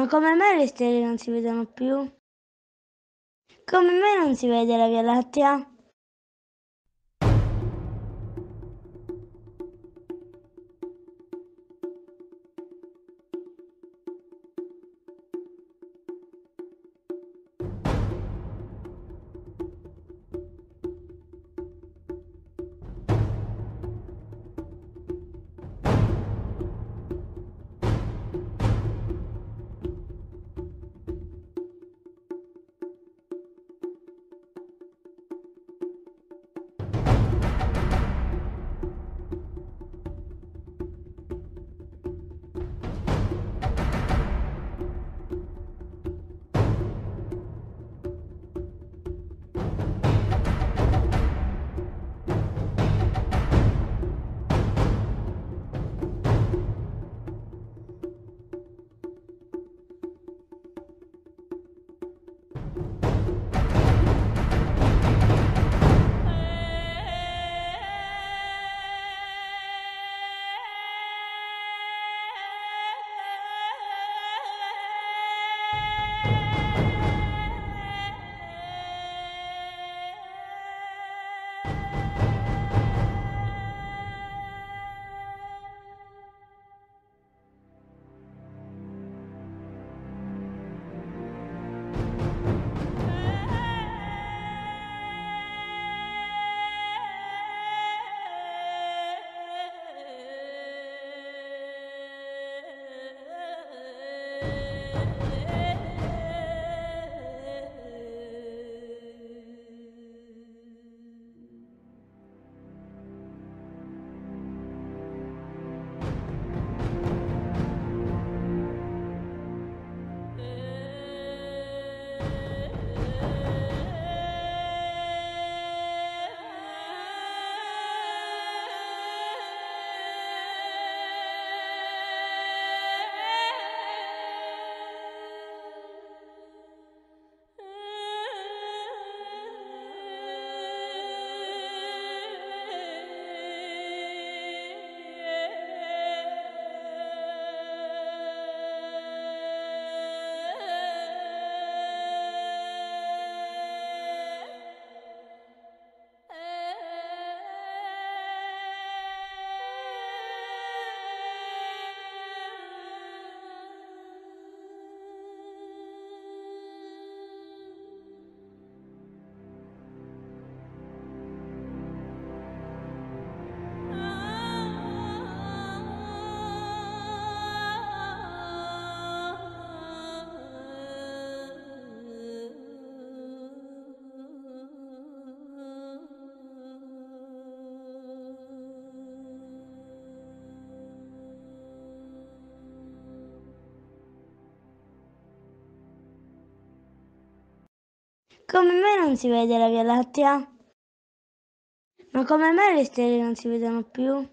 Ma come mai le stelle non si vedono più? Come mai non si vede la Via Lattea? Come mai non si vede la Via Lattea? Ma come mai le stelle non si vedono più?